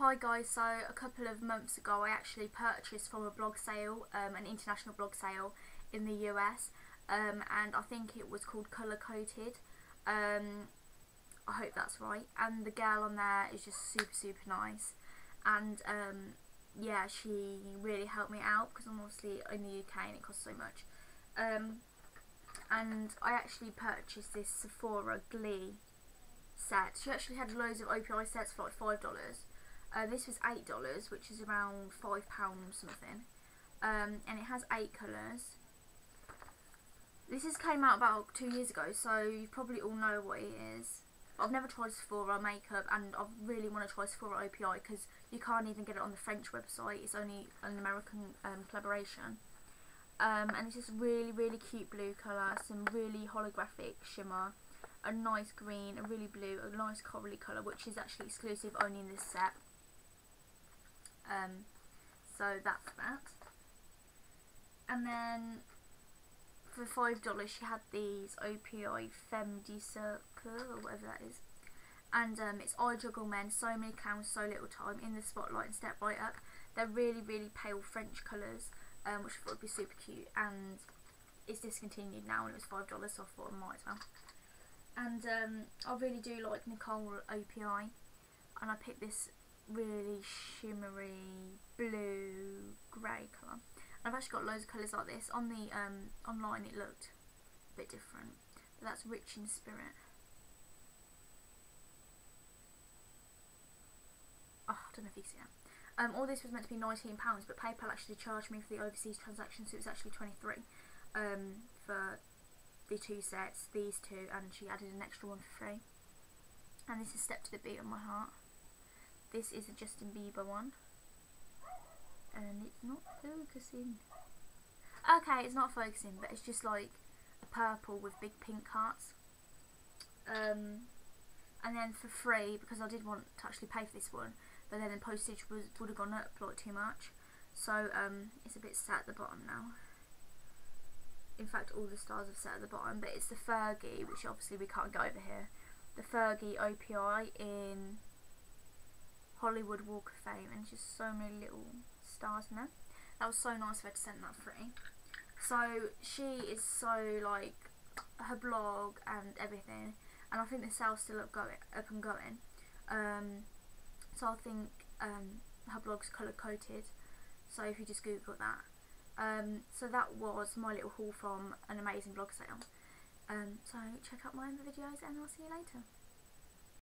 Hi guys, so a couple of months ago I actually purchased from a blog sale, um, an international blog sale in the US um, and I think it was called Colour Coated. Um, I hope that's right and the girl on there is just super super nice and um, yeah she really helped me out because I'm obviously in the UK and it costs so much um, and I actually purchased this Sephora Glee set. She actually had loads of OPI sets for like $5 uh, this was eight dollars, which is around five pounds something, um, and it has eight colours. This has came out about two years ago, so you probably all know what it is. I've never tried Sephora makeup, and I really want to try Sephora OPI because you can't even get it on the French website. It's only an American um, collaboration. Um, and it's just really, really cute blue colour, some really holographic shimmer, a nice green, a really blue, a nice corally colour, which is actually exclusive only in this set. Um, so that's that. And then for five dollars she had these OPI Femme de Cirque or whatever that is. And um, it's I Juggle Men, So Many Clowns, So Little Time, In the Spotlight and Step Right Up. They're really, really pale French colours, um, which I thought would be super cute. And it's discontinued now and it was $5, so I thought I might as well. And um, I really do like Nicole OPI. And I picked this really shimmery blue grey colour. I've actually got loads of colours like this. On the um, online it looked a bit different, but that's rich in spirit. Oh, I don't know if you see it. Um, all this was meant to be £19, but PayPal actually charged me for the overseas transaction, so it was actually 23 um, for the two sets, these two, and she added an extra one for free. And this is Step to the Beat of My Heart. This is a Justin Bieber one. And it's not focusing. Okay, it's not focusing, but it's just like a purple with big pink hearts. Um, and then for free, because I did want to actually pay for this one, but then the postage was would have gone up like too much. So um, it's a bit set at the bottom now. In fact, all the stars have set at the bottom, but it's the Fergie, which obviously we can't go over here. The Fergie OPI in Hollywood Walk of Fame and just so many little stars in there. That was so nice of her to send that free. So she is so like her blog and everything and I think the sale's still up going up and going. Um, so I think um, her blog's colour coded. So if you just Google that. Um, so that was my little haul from an amazing blog sale. Um, so check out my other videos and I'll see you later.